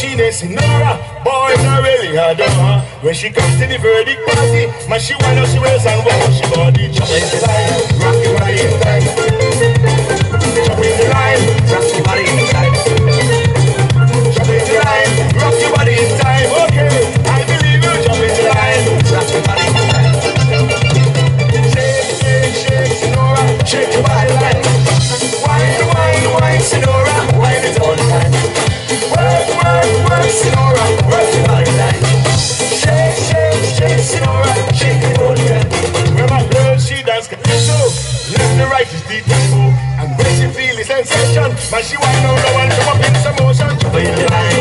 she dance in Nora Boys not really adore When she comes to the verdict party Man, she wanna, she wears and walks, She body just like Rocky, right, right She want to go and come up in some motion.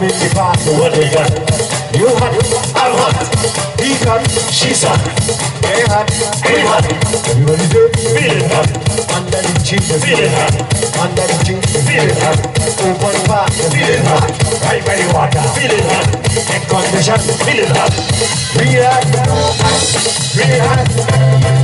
make me pass what they got. You hot, I'm hot, he hot, she's hot, they hot, they hot. Everybody do feeling hot, under the chin. feeling hot, under the chin. feeling hot. Open bar, feeling hot, right by the water, feeling hot. Air condition, feeling hot. We hot, we hot.